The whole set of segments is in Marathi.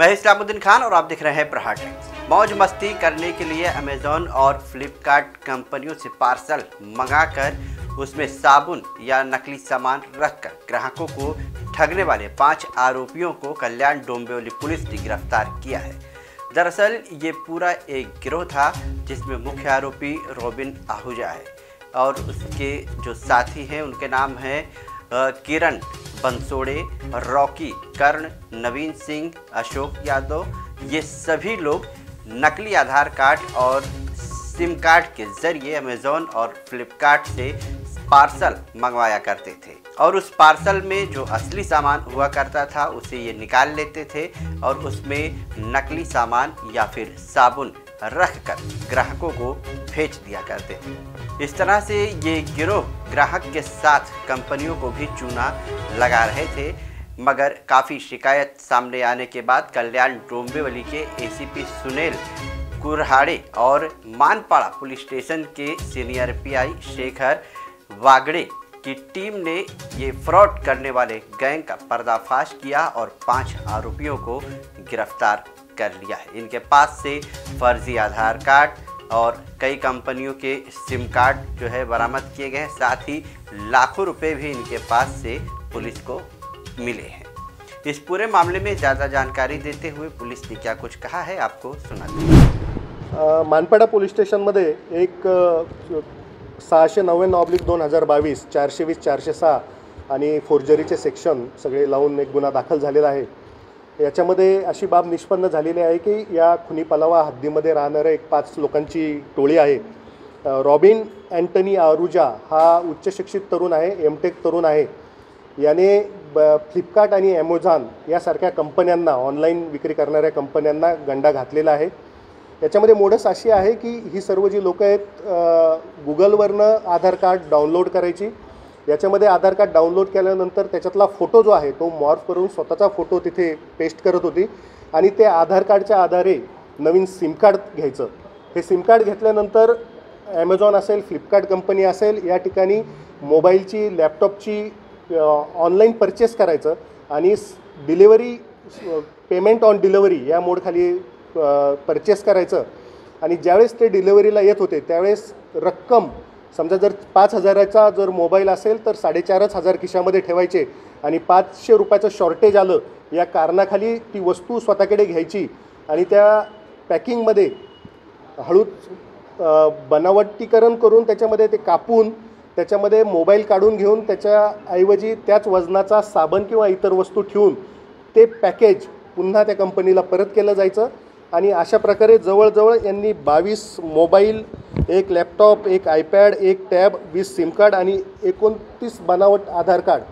मैं इस्लामुद्दीन खान और आप देख रहे हैं प्रहार मौज मस्ती करने के लिए अमेजोन और फ्लिपकार्ट कंपनियों से पार्सल मंगाकर उसमें साबुन या नकली सामान रखकर ग्राहकों को ठगने वाले पाँच आरोपियों को कल्याण डोंबिवली पुलिस ने गिरफ़्तार किया है। दरअसल ये पूरा एक गिरोह था जिसमें मुख्य आरोपी रॉबिन आहूजा है और उसके जो साथी हैं, उनके नाम हैं किरण बंसोड़े, रॉकी, कर्ण, नवीन सिंह, अशोक यादव, ये सभी लोग नकली आधार कार्ड और सिम कार्ड के ज़रिए अमेज़ोन और फ्लिपकार्ट से पार्सल मंगवाया करते थे। और उस पार्सल में जो असली सामान हुआ करता था, उसे ये निकाल लेते थे और उसमें नकली सामान या फिर साबुन रख कर ग्राहकों को भेज दिया करते। इस तरह से ये गिरोह ग्राहक के साथ कंपनियों को भी चूना लगा रहे थे, मगर काफ़ी शिकायत सामने आने के बाद कल्याण डोंबिवली के एसीपी सुनील कुरहाड़े और मानपाड़ा पुलिस स्टेशन के सीनियर पीआई शेखर वागड़े की टीम ने ये फ्रॉड करने वाले गैंग का पर्दाफाश किया और पाँच आरोपियों को गिरफ़्तार कर लिया है। इनके पास से फर्जी आधार कार्ड और कई कंपनियों के सिम कार्ड जो है बरामद किए गए हैं। साथ ही लाखों रुपए भी इनके पास से पुलिस को मिले हैं। इस पूरे मामले में ज़्यादा जानकारी देते हुए पुलिस ने क्या कुछ कहा है आपको सुना हैं अ, मानपाडा पोलीस स्टेशनमध्ये एक सहाशे नव्याण्णव ऑब्लिक दोन हजार बावीस चारशे वीस चारशे सहा आणि फोर्जरीचे सेक्शन सगळे लावून एक गुन्हा दाखल झालेला आहे. याच्यामध्ये अशी बाब निष्पन्न झालेली आहे की या खुनी पलावा हद्दीमध्ये राहणाऱ्या एक पाच लोकांची टोळी आहे. रॉबिन अँटनी आरुजा हा उच्च शिक्षित तरुण आहे एमटेक तरुण आहे. याने ब फ्लिपकार्ट आणि ॲमेझॉन यासारख्या कंपन्यांना ऑनलाईन विक्री करणाऱ्या कंपन्यांना गंडा घातलेला आहे. याच्यामध्ये मोडस अशी आहे की ही सर्व जी लोकं आहेत गुगलवरनं आधार कार्ड डाउनलोड करायची याच्यामध्ये आधार कार्ड डाउनलोड केल्यानंतर त्याच्यातला फोटो जो आहे तो मॉर्फ करून स्वतःचा फोटो तिथे पेस्ट करत होती. आणि ते आधार कार्डच्या आधारे नवीन सिम कार्ड घ्यायचं. हे सिम कार्ड घेतल्यानंतर ॲमेझॉन असेल फ्लिपकार्ट कंपनी असेल या ठिकाणी मोबाईलची लॅपटॉपची ऑनलाईन परचेस करायचं आणि डिलेवरी पेमेंट ऑन डिलेवरी या मोडखाली परचेस करायचं. आणि ज्यावेळेस ते डिलेवरीला येत होते त्यावेळेस रक्कम समजा जर पाच हजाराचा जर मोबाईल असेल तर साडेचारच हजार खिशामध्ये ठेवायचे. आणि पाचशे रुपयाचं शॉर्टेज आलं या कारणाखाली ती वस्तू स्वतःकडे घ्यायची. आणि त्या पॅकिंगमध्ये हळूच बनावटीकरण करून त्याच्यामध्ये ते कापून त्याच्यामध्ये मोबाईल काढून घेऊन त्याच्याऐवजी त्याच वजनाचा साबण किंवा इतर वस्तू ठेवून ते पॅकेज पुन्हा त्या कंपनीला परत केलं जायचं. आणि अशा प्रकारे जवळजवळ यांनी बावीस मोबाईल एक लॅपटॉप एक आयपॅड एक टॅब वीस सिम कार्ड आणि एकोणतीस बनावट आधार कार्ड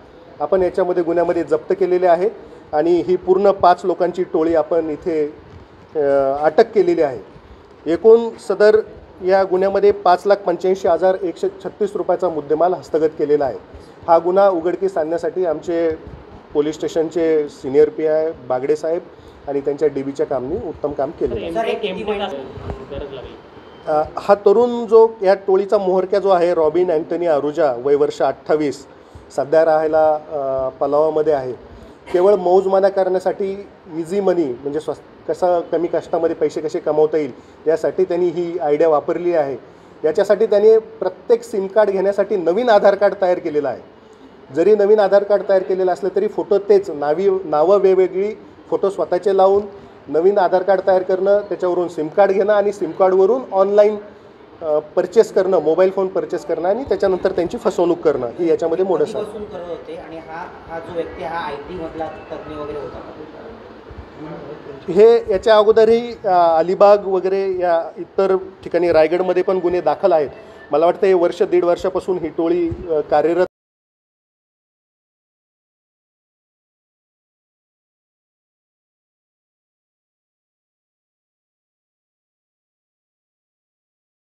आपण याच्यामध्ये गुन्ह्यामध्ये जप्त केलेले आहे. आणि ही पूर्ण पाच लोकांची टोळी आपण इथे अटक केलेली आहे. एकूण सदर या गुन्ह्यामध्ये पाच लाख पंच्याऐंशी हजार एकशे छत्तीस रुपयाचा मुद्देमाल हस्तगत केलेला आहे. हा गुन्हा उघडकीस आणण्यासाठी आमचे पोलीस स्टेशनचे सिनियर पी आय बागडे साहेब आणि त्यांच्या डी बीच्या कामनी उत्तम काम केलेलं हा तरुण जो या टोळीचा मोहरक्या जो आहे रॉबिन अँटनी आरुजा वय वर्ष अठ्ठावीस सध्या राहायला पलावामध्ये आहे. केवळ मौजमाना करण्यासाठी इझी मनी म्हणजे स्वस् कसं कमी कष्टामध्ये पैसे कसे कमवता येईल यासाठी त्यांनी ही आयडिया वापरली आहे. याच्यासाठी त्यांनी प्रत्येक सिम कार्ड घेण्यासाठी नवीन आधार कार्ड तयार केलेलं आहे. जरी नवीन आधार कार्ड तयार केलेलं असलं तरी फोटो तेच नावी नावं वेगवेगळी फोटो स्वतःचे लावून नवीन आधार कार्ड तयार करणं त्याच्यावरून सिम कार्ड घेणं आणि सिम कार्डवरून ऑनलाईन परचेस करणं मोबाईल फोन परचेस करणं आणि त्याच्यानंतर त्यांची फसवणूक करणं ही याच्यामध्ये मोडस आहे हा हा जो व्यक्ती हा आय टी मधला तज्ञ वगैरे होता का? हे याच्या अगोदरही अलिबाग वगैरे या इतर ठिकाणी रायगडमध्ये पण गुन्हे दाखल आहेत मला वाटतं हे वर्ष दीड वर्षापासून ही टोळी कार्यरत